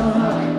dark